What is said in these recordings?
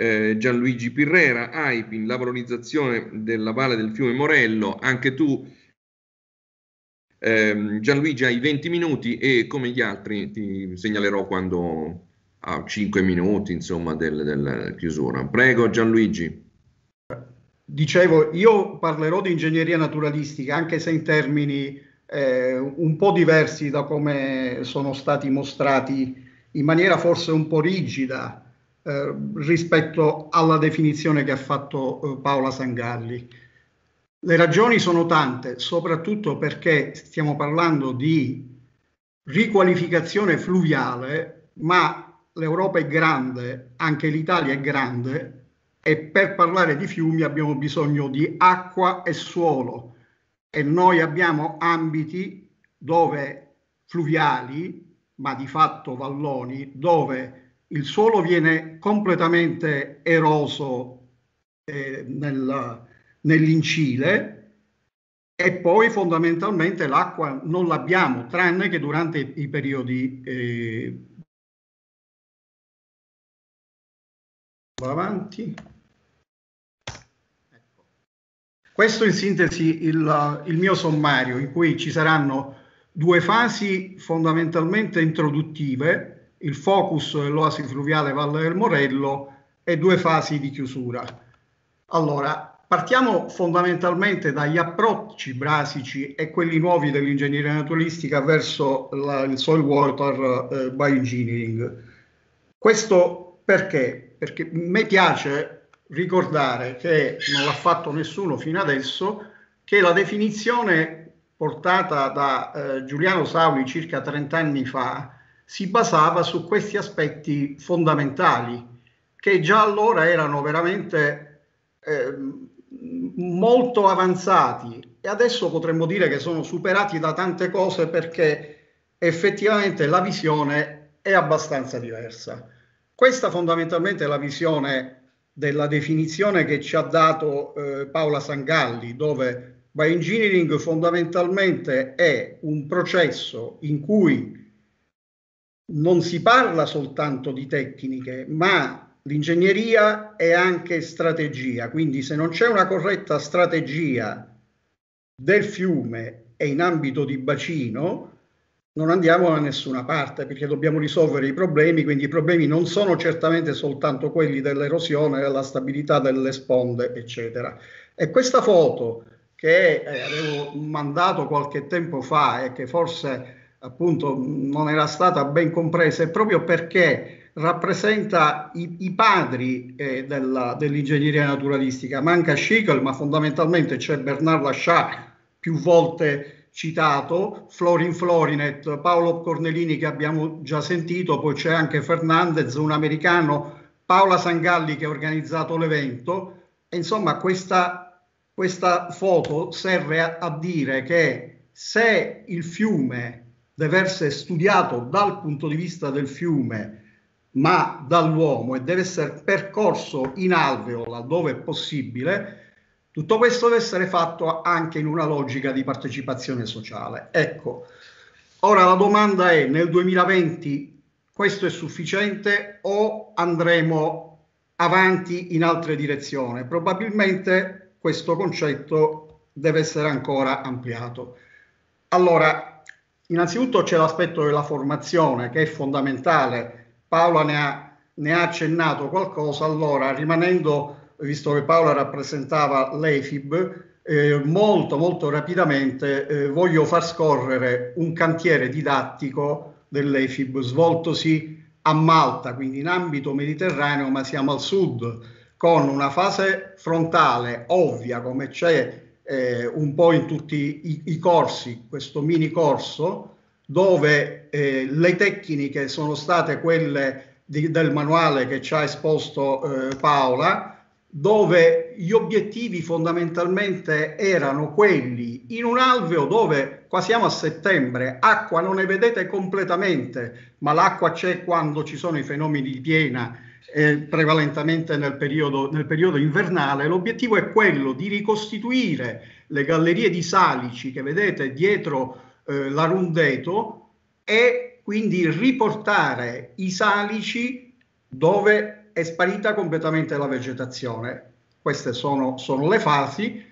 eh, Gianluigi Pirrera, AIPIN, la valorizzazione della valle del fiume Morello, anche tu eh, Gianluigi hai 20 minuti e come gli altri ti segnalerò quando ha 5 minuti insomma della del chiusura. Prego Gianluigi. Dicevo, io parlerò di ingegneria naturalistica anche se in termini eh, un po' diversi da come sono stati mostrati in maniera forse un po' rigida eh, rispetto alla definizione che ha fatto eh, Paola Sangalli. Le ragioni sono tante, soprattutto perché stiamo parlando di riqualificazione fluviale, ma l'Europa è grande, anche l'Italia è grande e per parlare di fiumi abbiamo bisogno di acqua e suolo e noi abbiamo ambiti dove fluviali, ma di fatto valloni, dove il suolo viene completamente eroso eh, nel, nell'incile e poi fondamentalmente l'acqua non l'abbiamo, tranne che durante i periodi eh, avanti. Ecco. Questo in sintesi il, il mio sommario, in cui ci saranno due fasi fondamentalmente introduttive il focus dell'oasi fluviale Valle del Morello e due fasi di chiusura. Allora, partiamo fondamentalmente dagli approcci brasici e quelli nuovi dell'ingegneria naturalistica verso la, il soil water eh, bioengineering. Questo perché? Perché me piace ricordare che non l'ha fatto nessuno fino adesso, che la definizione portata da eh, Giuliano Sauli circa 30 anni fa si basava su questi aspetti fondamentali che già allora erano veramente eh, molto avanzati e adesso potremmo dire che sono superati da tante cose perché effettivamente la visione è abbastanza diversa. Questa fondamentalmente è la visione della definizione che ci ha dato eh, Paola Sangalli, dove bioengineering fondamentalmente è un processo in cui non si parla soltanto di tecniche, ma l'ingegneria è anche strategia, quindi se non c'è una corretta strategia del fiume e in ambito di bacino, non andiamo da nessuna parte perché dobbiamo risolvere i problemi, quindi i problemi non sono certamente soltanto quelli dell'erosione, della stabilità delle sponde, eccetera. E questa foto che eh, avevo mandato qualche tempo fa e che forse appunto non era stata ben compresa, è proprio perché rappresenta i, i padri eh, della, dell'ingegneria naturalistica. Manca Schickel, ma fondamentalmente c'è Bernard Lachat, più volte citato, Florin Florinet, Paolo Cornellini che abbiamo già sentito, poi c'è anche Fernandez, un americano, Paola Sangalli che ha organizzato l'evento. E insomma, questa, questa foto serve a, a dire che se il fiume deve essere studiato dal punto di vista del fiume, ma dall'uomo e deve essere percorso in alveo laddove è possibile, tutto questo deve essere fatto anche in una logica di partecipazione sociale. Ecco, ora la domanda è, nel 2020 questo è sufficiente o andremo avanti in altre direzioni? Probabilmente questo concetto deve essere ancora ampliato. Allora, Innanzitutto c'è l'aspetto della formazione che è fondamentale. Paola ne ha, ne ha accennato qualcosa, allora rimanendo, visto che Paola rappresentava l'EFIB, eh, molto molto rapidamente eh, voglio far scorrere un cantiere didattico dell'EFIB svoltosi a Malta, quindi in ambito mediterraneo, ma siamo al sud, con una fase frontale ovvia come c'è eh, un po' in tutti i, i, corsi, questo mini corso, dove eh, le tecniche sono state quelle di, del manuale che ci ha esposto eh, Paola, dove gli obiettivi fondamentalmente erano quelli. In un alveo dove qua siamo a settembre, acqua non ne vedete completamente, ma l'acqua c'è quando ci sono i fenomeni di piena eh, prevalentemente nel periodo, nel periodo invernale, l'obiettivo è quello di ricostituire le gallerie di salici che vedete dietro eh, l'Arundeto e quindi riportare i salici dove è sparita completamente la vegetazione. Queste sono, sono le fasi.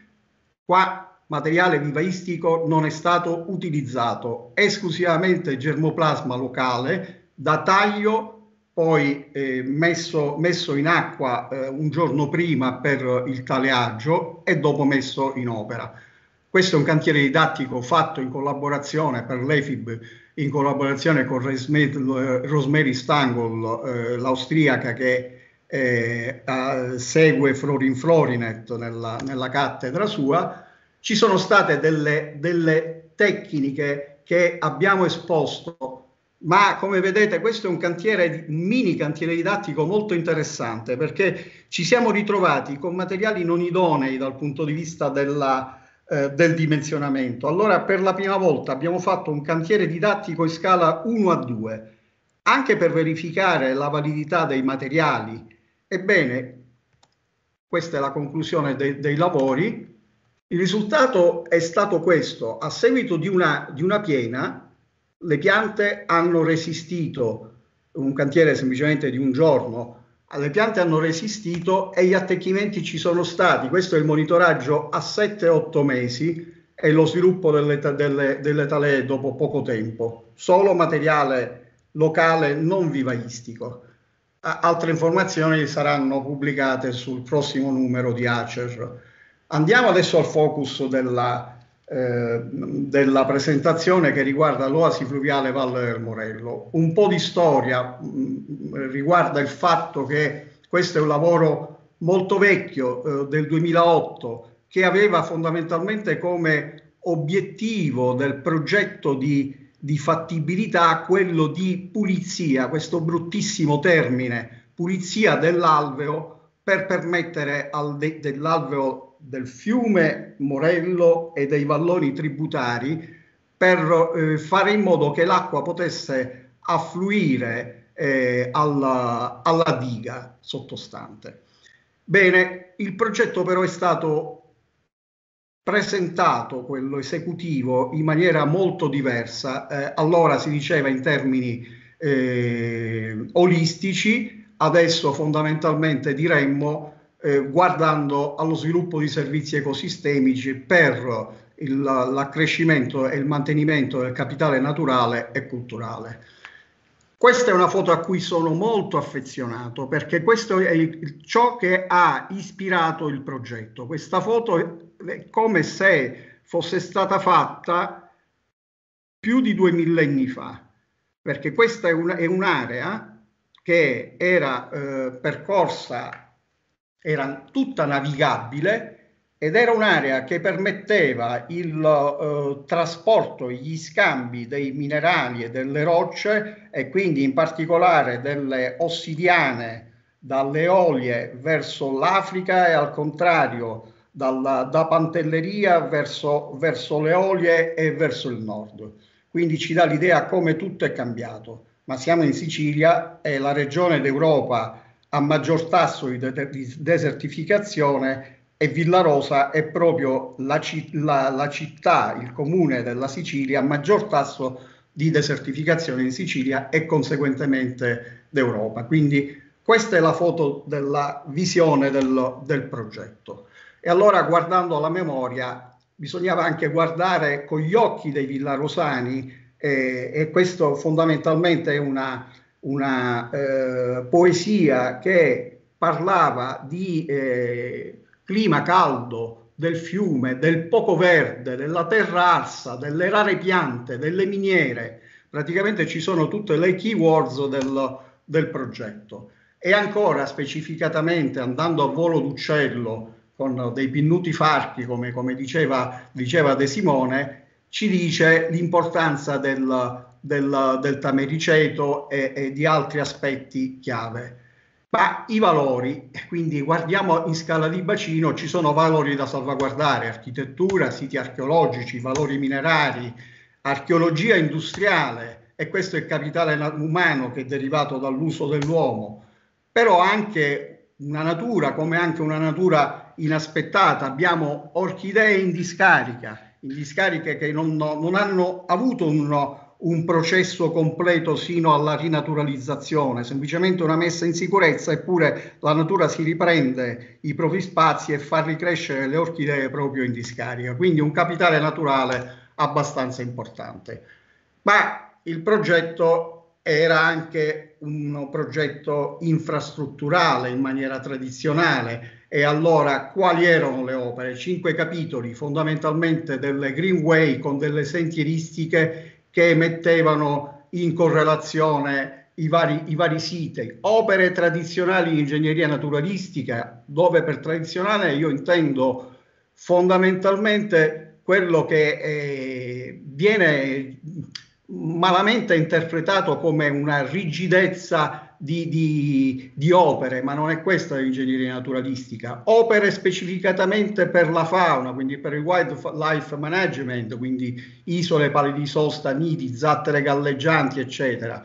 Qua materiale vivaistico non è stato utilizzato, esclusivamente germoplasma locale da taglio poi eh, messo, messo, in acqua eh, un giorno prima per il taleaggio e dopo messo in opera. Questo è un cantiere didattico fatto in collaborazione per l'EFIB, in collaborazione con Rosemary Stangl, eh, l'austriaca che eh, segue Florin Florinet nella, nella, cattedra sua. Ci sono state delle, delle tecniche che abbiamo esposto ma come vedete questo è un cantiere, un mini cantiere didattico molto interessante perché ci siamo ritrovati con materiali non idonei dal punto di vista della, eh, del dimensionamento. Allora per la prima volta abbiamo fatto un cantiere didattico in scala 1 a 2, anche per verificare la validità dei materiali. Ebbene, questa è la conclusione de dei lavori. Il risultato è stato questo, a seguito di una, di una piena le piante hanno resistito, un cantiere semplicemente di un giorno, le piante hanno resistito e gli attecchimenti ci sono stati. Questo è il monitoraggio a 7-8 mesi e lo sviluppo delle, delle, delle talee dopo poco tempo. Solo materiale locale non vivaistico. Altre informazioni saranno pubblicate sul prossimo numero di Acer. Andiamo adesso al focus della, eh, della presentazione che riguarda l'oasi fluviale Valle del Morello. Un po' di storia mh, mm, riguarda il fatto che questo è un lavoro molto vecchio eh, del 2008 che aveva fondamentalmente come obiettivo del progetto di, di fattibilità quello di pulizia, questo bruttissimo termine, pulizia dell'alveo per permettere de, dell'alveo del fiume Morello e dei valloni tributari per eh, fare in modo che l'acqua potesse affluire eh, alla, alla diga sottostante. Bene, il progetto però è stato presentato, quello esecutivo, in maniera molto diversa. Eh, allora si diceva in termini eh, olistici, adesso fondamentalmente diremmo eh, guardando allo sviluppo di servizi ecosistemici per il, l'accrescimento e il mantenimento del capitale naturale e culturale. Questa è una foto a cui sono molto affezionato perché questo è il, ciò che ha ispirato il progetto. Questa foto è come se fosse stata fatta più di due millenni fa, perché questa è, un, è un'area che era eh, percorsa era tutta navigabile ed era un'area che permetteva il uh, trasporto, gli scambi dei minerali e delle rocce e quindi in particolare delle ossidiane dalle olie verso l'Africa e al contrario dalla, da Pantelleria verso, verso le olie e verso il nord. Quindi ci dà l'idea come tutto è cambiato. Ma siamo in Sicilia, è la regione d'Europa a maggior tasso di, de- di desertificazione e Villarosa è proprio la, ci- la, la, città, il comune della Sicilia a maggior tasso di desertificazione in Sicilia e conseguentemente d'Europa. Quindi questa è la foto della visione del, del progetto. E allora guardando alla memoria bisognava anche guardare con gli occhi dei villarosani eh, e questo fondamentalmente è una, una eh, poesia che parlava di eh, clima caldo, del fiume, del poco verde, della terra arsa, delle rare piante, delle miniere. Praticamente ci sono tutte le keywords del, del progetto. E ancora specificatamente andando a volo d'uccello con dei pinnuti farchi, come, come diceva, diceva De Simone, ci dice l'importanza del, del, del tamericeto e, e di altri aspetti chiave. Ma i valori, quindi guardiamo in scala di bacino, ci sono valori da salvaguardare, architettura, siti archeologici, valori minerari, archeologia industriale, e questo è il capitale umano che è derivato dall'uso dell'uomo, però anche una natura come anche una natura inaspettata, abbiamo orchidee in discarica, in discariche che non, non hanno avuto un, un processo completo sino alla rinaturalizzazione, semplicemente una messa in sicurezza, eppure la natura si riprende i propri spazi e fa ricrescere le orchidee proprio in discarica. Quindi un capitale naturale abbastanza importante. Ma il progetto era anche un progetto infrastrutturale in maniera tradizionale e allora quali erano le opere? Cinque capitoli fondamentalmente delle Greenway con delle sentieristiche che mettevano in correlazione i vari, i vari siti, opere tradizionali di ingegneria naturalistica, dove per tradizionale io intendo fondamentalmente quello che eh, viene malamente interpretato come una rigidezza di, di, di, opere, ma non è questa l'ingegneria naturalistica. Opere specificatamente per la fauna, quindi per il wildlife management, quindi isole, pali di sosta, nidi, zattere galleggianti, eccetera.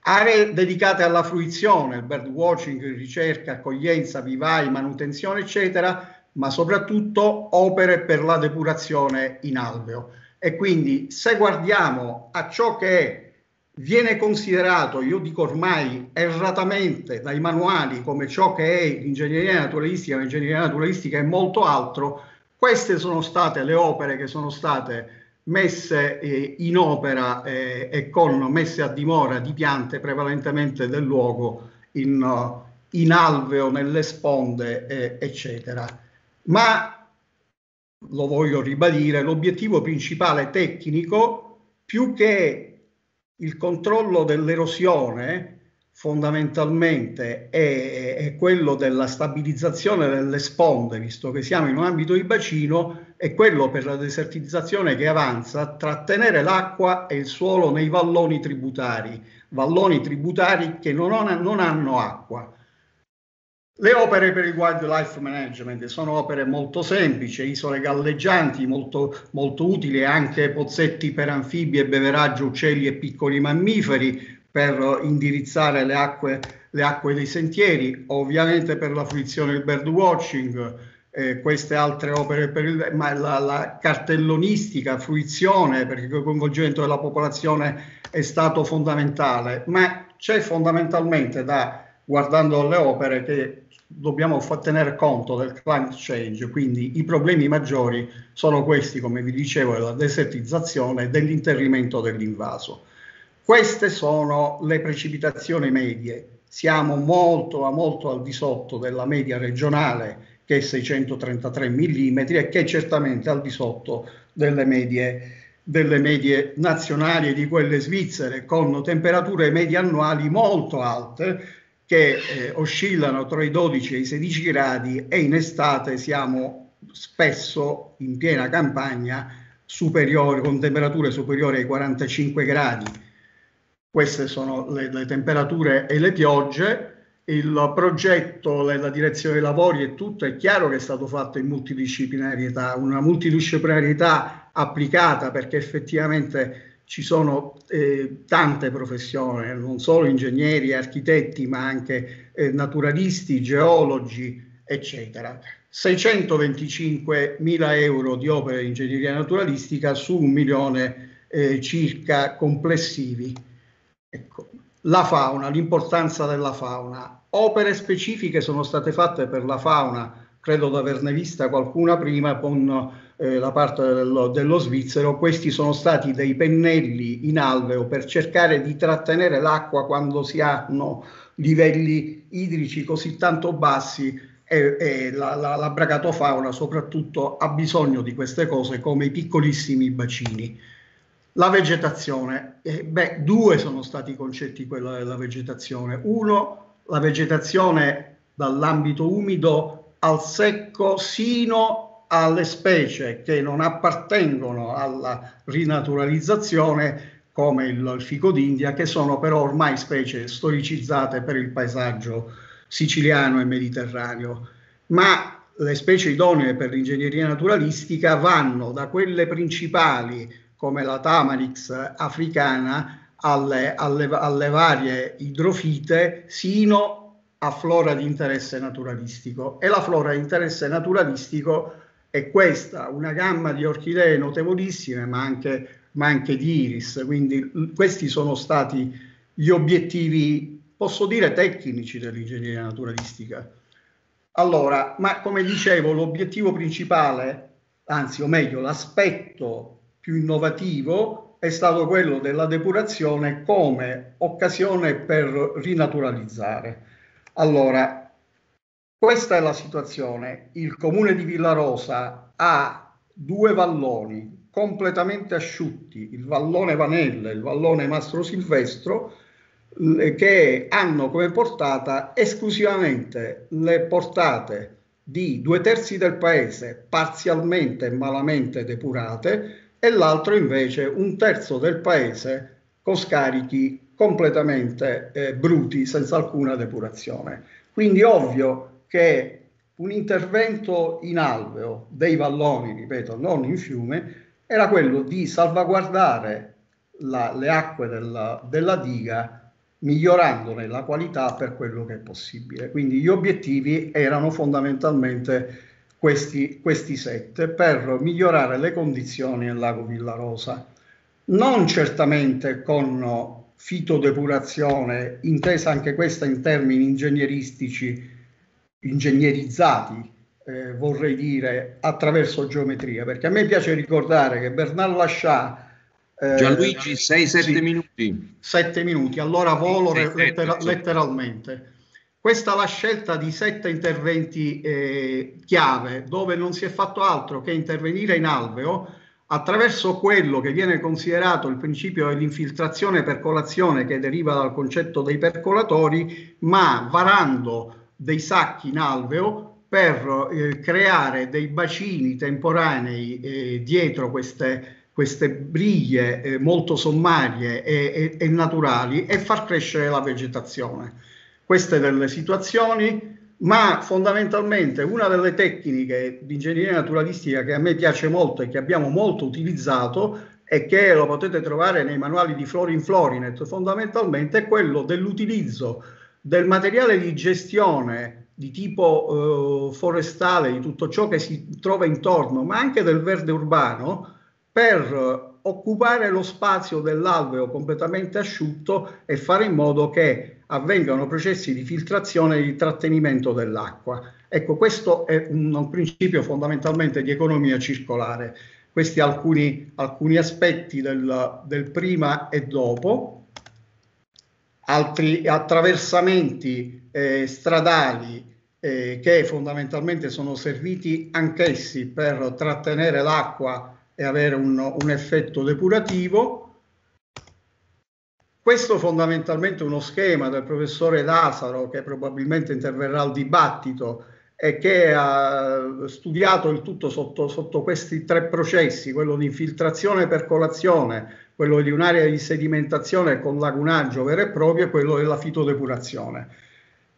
Aree dedicate alla fruizione, bird watching, ricerca, accoglienza, vivai, manutenzione, eccetera, ma soprattutto opere per la depurazione in alveo. E quindi se guardiamo a ciò che viene considerato, io dico ormai erratamente dai manuali, come ciò che è l'ingegneria naturalistica, l'ingegneria naturalistica è molto altro, queste sono state le opere che sono state messe eh, in opera eh, e con messe a dimora di piante prevalentemente del luogo in, uh, in alveo, nelle sponde, eh, eccetera. Ma lo voglio ribadire, l'obiettivo principale tecnico, più che il controllo dell'erosione fondamentalmente è, è, quello della stabilizzazione delle sponde, visto che siamo in un ambito di bacino, è quello per la desertizzazione che avanza, trattenere l'acqua e il suolo nei valloni tributari, valloni tributari che non, non hanno acqua. Le opere per il wildlife management sono opere molto semplici, isole galleggianti, molto, molto utili, anche pozzetti per anfibi e beveraggio, uccelli e piccoli mammiferi per indirizzare le acque, le acque dei sentieri, ovviamente per la fruizione del bird watching, eh, queste altre opere per il, ma la, la cartellonistica, fruizione, perché il coinvolgimento della popolazione è stato fondamentale, ma c'è fondamentalmente da guardando alle opere che dobbiamo tenere conto del climate change, quindi i problemi maggiori sono questi, come vi dicevo, della desertizzazione e dell'interrimento dell'invaso. Queste sono le precipitazioni medie, siamo molto, molto al di sotto della media regionale che è 633 mm e che è certamente al di sotto delle medie, delle medie nazionali e di quelle svizzere con temperature medie annuali molto alte che eh, oscillano tra i 12 e i 16 gradi e in estate siamo spesso in piena campagna superiore, con temperature superiori ai 45 gradi. Queste sono le, le temperature e le piogge. Il progetto, la direzione dei lavori e tutto è chiaro che è stato fatto in multidisciplinarietà, una multidisciplinarietà applicata perché effettivamente ci sono eh, tante professioni, non solo ingegneri, architetti, ma anche eh, naturalisti, geologi, eccetera. 625 mila euro di opere di ingegneria naturalistica su un milione eh, circa complessivi. Ecco. La fauna, l'importanza della fauna. Opere specifiche sono state fatte per la fauna, credo di averne vista qualcuna prima con eh, la parte dello, dello, svizzero, questi sono stati dei pennelli in alveo per cercare di trattenere l'acqua quando si hanno livelli idrici così tanto bassi e, e la, la, la bracatofauna soprattutto ha bisogno di queste cose come i piccolissimi bacini. La vegetazione, eh, beh, due sono stati i concetti quella della vegetazione. Uno, la vegetazione dall'ambito umido al secco sino alle specie che non appartengono alla rinaturalizzazione come il, fico d'India, che sono però ormai specie storicizzate per il paesaggio siciliano e mediterraneo. Ma le specie idonee per l'ingegneria naturalistica vanno da quelle principali come la Tamarix africana alle, alle, alle varie idrofite sino a flora di interesse naturalistico e la flora di interesse naturalistico è questa, una gamma di orchidee notevolissime, ma anche ma anche di iris. Quindi questi sono stati gli obiettivi, posso dire, tecnici dell'ingegneria naturalistica. Allora, ma come dicevo, l'obiettivo principale, anzi o meglio, l'aspetto più innovativo è stato quello della depurazione come occasione per rinaturalizzare. Allora, questa è la situazione. Il comune di Villarosa ha due valloni completamente asciutti, il vallone Vanelle e il vallone Mastro Silvestro, che hanno come portata esclusivamente le portate di due terzi del paese parzialmente e malamente depurate e l'altro invece un terzo del paese con scarichi completamente eh, bruti senza alcuna depurazione. Quindi ovvio che un intervento in alveo dei valloni, ripeto, non in fiume, era quello di salvaguardare la, le acque della, della diga migliorandone la qualità per quello che è possibile. Quindi gli obiettivi erano fondamentalmente questi, questi sette per migliorare le condizioni nel lago Villarosa. Non certamente con fitodepurazione, intesa anche questa in termini ingegneristici, ingegnerizzati, eh, vorrei dire, attraverso geometria, perché a me piace ricordare che Bernard Lasciat eh, Gianluigi, 6-7 sì, minuti. 7 minuti, allora volo sì, lettera, letteralmente. Questa è la scelta di sette interventi eh, chiave, dove non si è fatto altro che intervenire in alveo attraverso quello che viene considerato il principio dell'infiltrazione percolazione che deriva dal concetto dei percolatori, ma varando dei sacchi in alveo per eh, creare dei bacini temporanei eh, dietro queste queste briglie eh, molto sommarie e, e, e, naturali e far crescere la vegetazione. Queste delle situazioni, ma fondamentalmente una delle tecniche di ingegneria naturalistica che a me piace molto e che abbiamo molto utilizzato e che lo potete trovare nei manuali di Florin Florinet, fondamentalmente è quello dell'utilizzo del materiale di gestione di tipo eh, forestale, di tutto ciò che si trova intorno, ma anche del verde urbano, per occupare lo spazio dell'alveo completamente asciutto e fare in modo che avvengano processi di filtrazione e di trattenimento dell'acqua. Ecco, questo è un, un principio fondamentalmente di economia circolare. Questi alcuni, alcuni aspetti del, del prima e dopo, altri attraversamenti eh, stradali eh, che fondamentalmente sono serviti anch'essi per trattenere l'acqua e avere un, un effetto depurativo. Questo fondamentalmente è uno schema del professore Lazaro che probabilmente interverrà al dibattito e che ha studiato il tutto sotto, sotto questi tre processi, quello di infiltrazione e percolazione, quello di un'area di sedimentazione con lagunaggio vero e proprio e quello della fitodepurazione.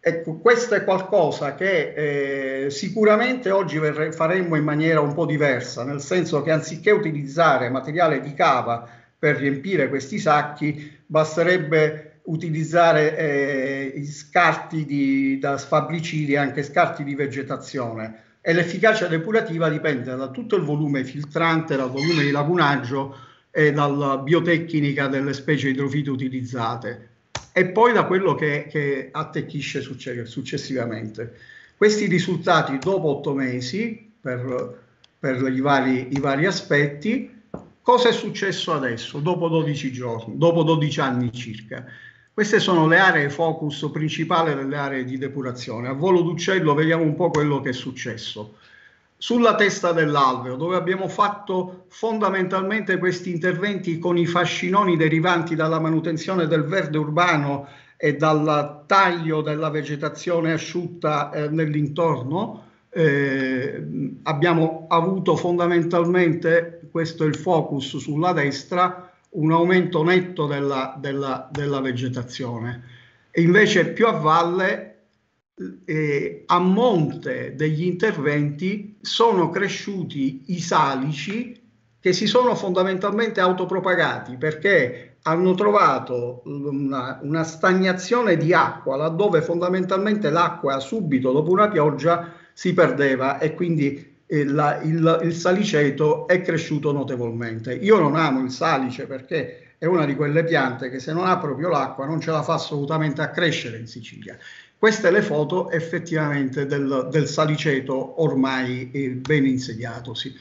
Ecco, questo è qualcosa che eh, sicuramente oggi verre- faremmo in maniera un po' diversa, nel senso che anziché utilizzare materiale di cava per riempire questi sacchi, basterebbe utilizzare eh, scarti di, da sfabricidi, anche scarti di vegetazione. E l'efficacia depurativa dipende da tutto il volume filtrante, dal volume di lagunaggio e dalla biotecnica delle specie idrofite utilizzate e poi da quello che, che attecchisce successivamente. Questi risultati dopo otto mesi, per, per i, vari, i vari aspetti, cosa è successo adesso, dopo 12 giorni, dopo 12 anni circa? Queste sono le aree focus principali delle aree di depurazione. A volo d'uccello vediamo un po' quello che è successo sulla testa dell'alveo, dove abbiamo fatto fondamentalmente questi interventi con i fascinoni derivanti dalla manutenzione del verde urbano e dal taglio della vegetazione asciutta eh, nell'intorno. Eh, abbiamo avuto fondamentalmente, questo è il focus sulla destra, un aumento netto della, della, della vegetazione. E invece più a valle eh, a monte degli interventi sono cresciuti i salici che si sono fondamentalmente autopropagati perché hanno trovato una, una stagnazione di acqua laddove fondamentalmente l'acqua subito dopo una pioggia si perdeva e quindi la, il, il, saliceto è cresciuto notevolmente. Io non amo il salice perché è una di quelle piante che se non ha proprio l'acqua non ce la fa assolutamente a crescere in Sicilia. Queste le foto effettivamente del, del saliceto ormai eh, ben insediatosi.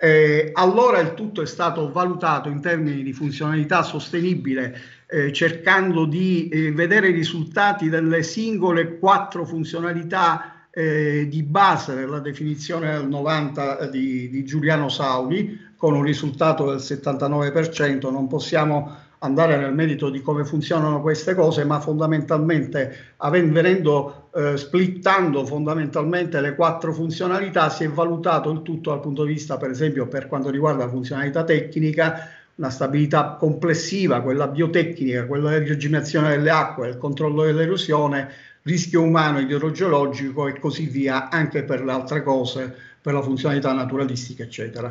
Eh, allora il tutto è stato valutato in termini di funzionalità sostenibile, eh, cercando di eh, vedere i risultati delle singole quattro funzionalità eh, di base nella definizione del 90 eh, di, di Giuliano Sauli con un risultato del 79%. Non possiamo andare nel merito di come funzionano queste cose, ma fondamentalmente venendo eh, splittando fondamentalmente le quattro funzionalità si è valutato il tutto dal punto di vista per esempio per quanto riguarda la funzionalità tecnica una stabilità complessiva, quella biotecnica, quella di regimentazione delle acque, il controllo dell'erosione, rischio umano, idrogeologico e così via, anche per le altre cose, per la funzionalità naturalistica, eccetera.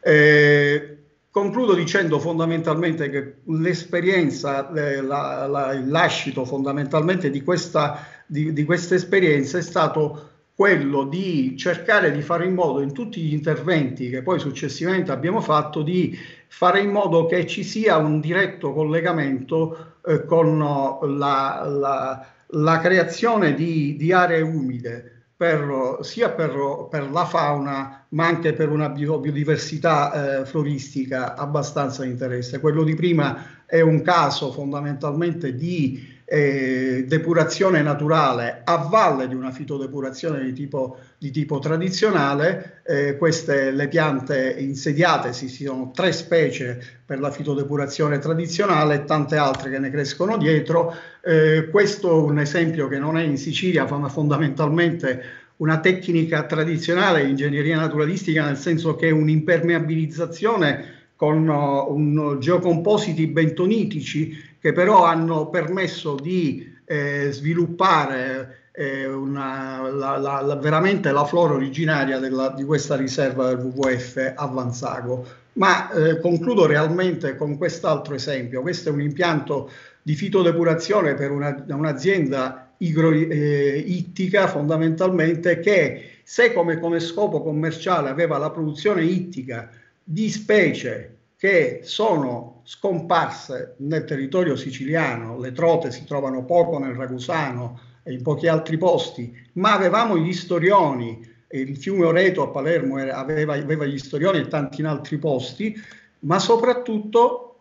Eh, concludo dicendo fondamentalmente che l'esperienza, eh, la, la, il lascito fondamentalmente di questa, di, di questa esperienza è stato quello di cercare di fare in modo in tutti gli interventi che poi successivamente abbiamo fatto di fare in modo che ci sia un diretto collegamento eh, con la, la la creazione di, di aree umide per, sia per, per, la fauna ma anche per una biodiversità eh, floristica abbastanza di interesse. Quello di prima è un caso fondamentalmente di eh, depurazione naturale a valle di una fitodepurazione di tipo, di tipo tradizionale. Eh, queste le piante insediate, si sono tre specie per la fitodepurazione tradizionale e tante altre che ne crescono dietro. Eh, questo è un esempio che non è in Sicilia, ma fondamentalmente una tecnica tradizionale di ingegneria naturalistica, nel senso che è un'impermeabilizzazione con uh, un geocompositi bentonitici che però hanno permesso di eh, sviluppare eh, una, la, la, la, veramente la flora originaria della, di questa riserva del WWF a Vanzago. Ma eh, concludo realmente con quest'altro esempio. Questo è un impianto di fitodepurazione per una, un'azienda igro, eh, ittica fondamentalmente che se come, come scopo commerciale aveva la produzione ittica di specie che sono scomparse nel territorio siciliano, le trote si trovano poco nel Ragusano e in pochi altri posti, ma avevamo gli storioni, il fiume Oreto a Palermo aveva, aveva gli storioni e tanti in altri posti, ma soprattutto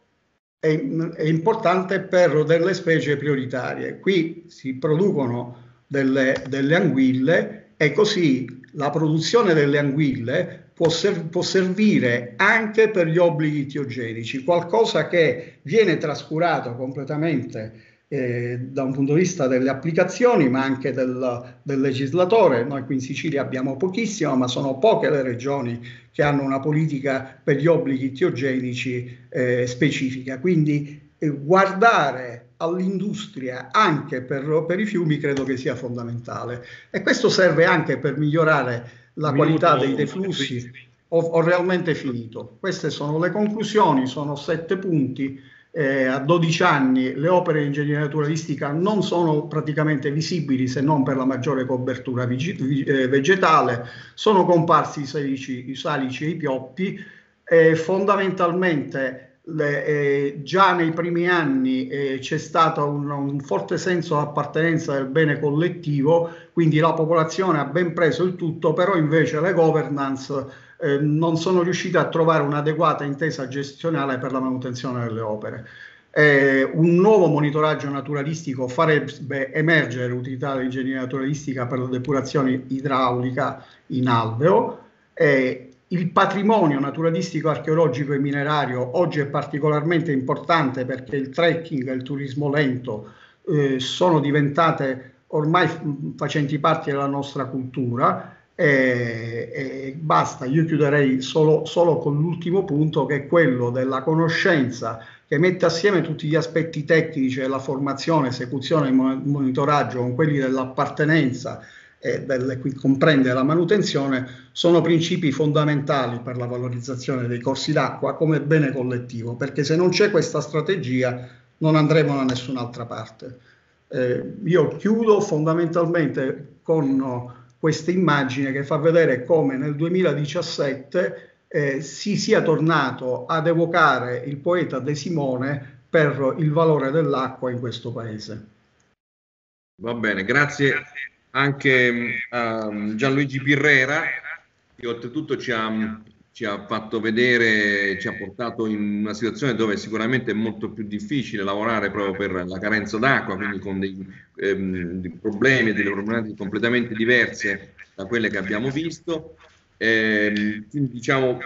è, è, importante per delle specie prioritarie. Qui si producono delle, delle anguille e così la produzione delle anguille può, ser- può, servire anche per gli obblighi tiogenici, qualcosa che viene trascurato completamente eh, da un punto di vista delle applicazioni, ma anche del, del, legislatore. Noi qui in Sicilia abbiamo pochissimo, ma sono poche le regioni che hanno una politica per gli obblighi tiogenici eh, specifica. Quindi eh, guardare all'industria anche per, per, i fiumi credo che sia fondamentale e questo serve anche per migliorare la qualità dei deflussi, ho, ho, realmente finito. Queste sono le conclusioni, sono sette punti. Eh, a 12 anni le opere di ingegneria naturalistica non sono praticamente visibili se non per la maggiore copertura eh, vegetale, sono comparsi i salici, i salici e i pioppi, eh, fondamentalmente le, eh, già nei primi anni eh, c'è stato un, un, forte senso di appartenenza del bene collettivo, quindi la popolazione ha ben preso il tutto, però invece le governance eh, non sono riuscite a trovare un'adeguata intesa gestionale per la manutenzione delle opere. un nuovo monitoraggio naturalistico farebbe emergere l'utilità dell'ingegneria naturalistica per la depurazione idraulica in alveo. Eh, il patrimonio naturalistico, archeologico e minerario oggi è particolarmente importante perché il trekking e il turismo lento eh, sono diventate ormai facenti parte della nostra cultura e, e basta, io chiuderei solo, solo con l'ultimo punto che è quello della conoscenza che mette assieme tutti gli aspetti tecnici della formazione, esecuzione e monitoraggio con quelli dell'appartenenza e del, qui comprende la manutenzione, sono principi fondamentali per la valorizzazione dei corsi d'acqua come bene collettivo, perché se non c'è questa strategia non andremo da nessun'altra parte. Eh, io chiudo fondamentalmente con questa immagine che fa vedere come nel 2017 eh, si sia tornato ad evocare il poeta De Simone per il valore dell'acqua in questo paese. Va bene, grazie anche um, Gianluigi Pirrera che oltretutto ci ha, ci ha fatto vedere, ci ha portato in una situazione dove sicuramente è molto più difficile lavorare proprio per la carenza d'acqua, quindi con dei, ehm, problemi, delle problematiche completamente diverse da quelle che abbiamo visto. Eh, quindi diciamo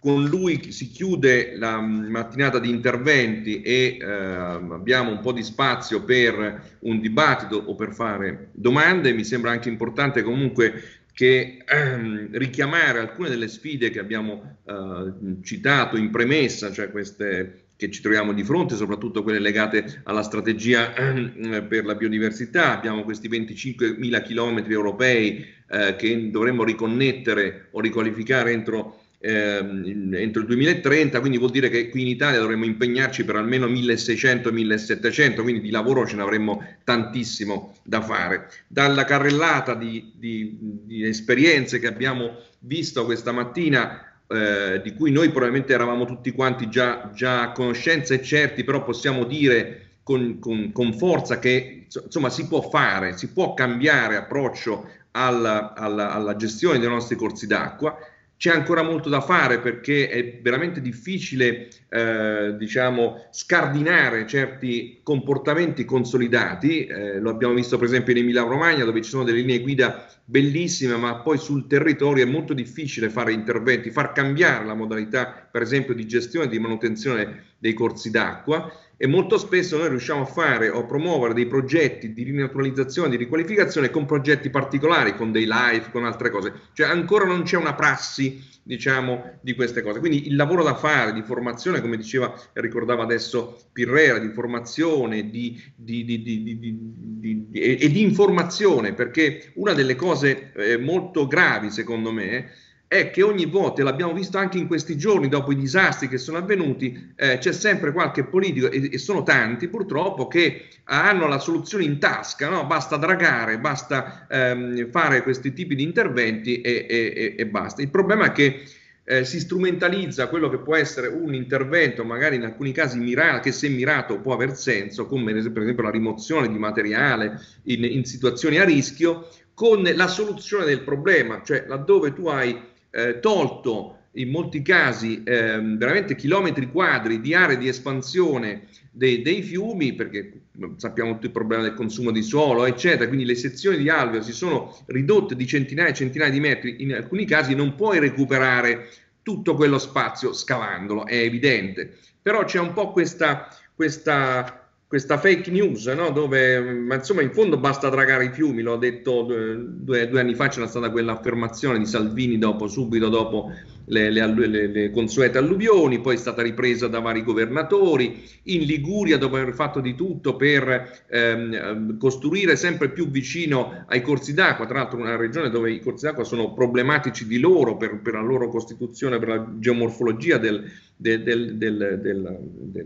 con lui si chiude la mattinata di interventi e eh, abbiamo un po' di spazio per un dibattito o per fare domande. Mi sembra anche importante comunque che ehm, richiamare alcune delle sfide che abbiamo eh, citato in premessa, cioè queste che ci troviamo di fronte, soprattutto quelle legate alla strategia eh, per la biodiversità. Abbiamo questi 25.000 chilometri europei eh, che dovremmo riconnettere o riqualificare entro ehm, entro il 2030, quindi vuol dire che qui in Italia dovremmo impegnarci per almeno 1600-1700, quindi di lavoro ce ne avremmo tantissimo da fare. Dalla carrellata di, di, di esperienze che abbiamo visto questa mattina, eh, di cui noi probabilmente eravamo tutti quanti già, già a conoscenza e certi, però possiamo dire con, con, con, forza che insomma si può fare, si può cambiare approccio alla, alla, alla gestione dei nostri corsi d'acqua. C'è ancora molto da fare perché è veramente difficile, eh, diciamo, scardinare certi comportamenti consolidati. Eh, lo abbiamo visto per esempio in Emilia Romagna dove ci sono delle linee guida bellissime, ma poi sul territorio è molto difficile fare interventi, far cambiare la modalità, per esempio, di gestione e di manutenzione dei corsi d'acqua e molto spesso noi riusciamo a fare o a promuovere dei progetti di rinaturalizzazione, di riqualificazione con progetti particolari, con dei live, con altre cose. Cioè ancora non c'è una prassi, diciamo, di queste cose. Quindi il lavoro da fare di formazione, come diceva e ricordava adesso Pirrera, di formazione di, di, di, e di informazione, perché una delle cose eh, molto gravi, secondo me, è che ogni volta, l'abbiamo visto anche in questi giorni, dopo i disastri che sono avvenuti, eh, c'è sempre qualche politico, e, e, sono tanti purtroppo, che hanno la soluzione in tasca, no? basta dragare, basta ehm, fare questi tipi di interventi e, e, e basta. Il problema è che eh, si strumentalizza quello che può essere un intervento, magari in alcuni casi mirato, che se mirato può aver senso, come per esempio la rimozione di materiale in, in situazioni a rischio, con la soluzione del problema, cioè laddove tu hai eh, tolto in molti casi eh, veramente chilometri quadri di aree di espansione dei, dei, fiumi, perché sappiamo tutto il problema del consumo di suolo, eccetera, quindi le sezioni di alveo si sono ridotte di centinaia e centinaia di metri, in alcuni casi non puoi recuperare tutto quello spazio scavandolo, è evidente, però c'è un po' questa, questa questa fake news, no? dove ma insomma in fondo basta dragare i fiumi, l'ho detto due, due, due anni fa, c'era stata quell'affermazione di Salvini dopo, subito dopo le, le, le, consuete alluvioni, poi è stata ripresa da vari governatori, in Liguria dopo aver fatto di tutto per ehm, costruire sempre più vicino ai corsi d'acqua, tra l'altro una regione dove i corsi d'acqua sono problematici di loro per, per la loro costituzione, per la geomorfologia del, del, del,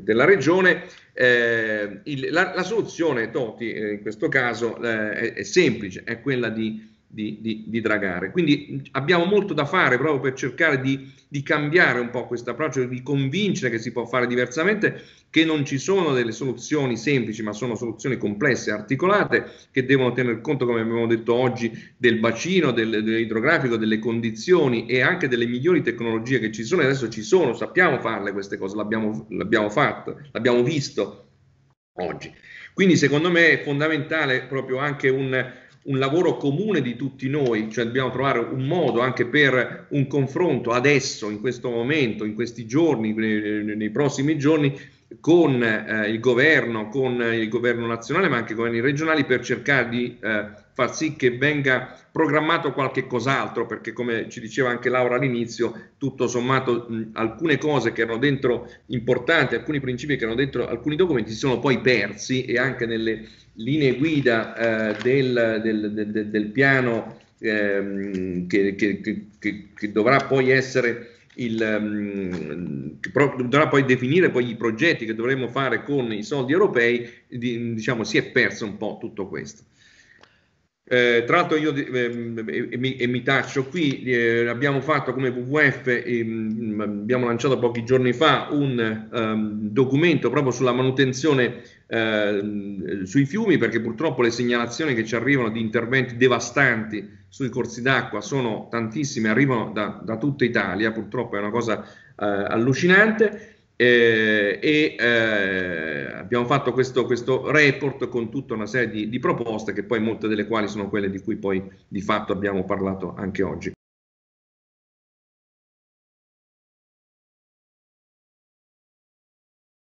della regione. Eh, il, la, la, soluzione, Toti, eh, in questo caso eh, è, è, semplice, è quella di, di, di, di, dragare. Quindi abbiamo molto da fare proprio per cercare di, cambiare un po' questo approccio, di convincere che si può fare diversamente, che non ci sono delle soluzioni semplici, ma sono soluzioni complesse, articolate, che devono tener conto, come abbiamo detto oggi, del bacino, del, dell'idrografico, delle condizioni e anche delle migliori tecnologie che ci sono. E adesso ci sono, sappiamo farle queste cose, l'abbiamo, l'abbiamo fatto, l'abbiamo visto oggi. Quindi secondo me è fondamentale proprio anche un, un lavoro comune di tutti noi, cioè dobbiamo trovare un modo anche per un confronto adesso, in questo momento, in questi giorni, nei, nei prossimi giorni, con eh, il governo, con il governo nazionale, ma anche i governi regionali, per cercare di eh, far sì che venga programmato qualche cos'altro, perché come ci diceva anche Laura all'inizio, tutto sommato mh, alcune cose che erano dentro importanti, alcuni principi che erano dentro alcuni documenti si sono poi persi e anche nelle linee guida eh, del, del, del, del, piano ehm, che, che, che, che dovrà poi essere il, um, che dovrà poi definire poi i progetti che dovremo fare con i soldi europei, di, diciamo si è perso un po' tutto questo. Eh, tra l'altro io eh, e, mi, mi, taccio qui, eh, abbiamo fatto come WWF, ehm, abbiamo lanciato pochi giorni fa un um, documento proprio sulla manutenzione ehm, sui fiumi perché purtroppo le segnalazioni che ci arrivano di interventi devastanti sui corsi d'acqua sono tantissime, arrivano da, da tutta Italia, purtroppo è una cosa eh, allucinante. Eh, e eh, abbiamo fatto questo, questo, report con tutta una serie di, di proposte che poi molte delle quali sono quelle di cui poi di fatto abbiamo parlato anche oggi.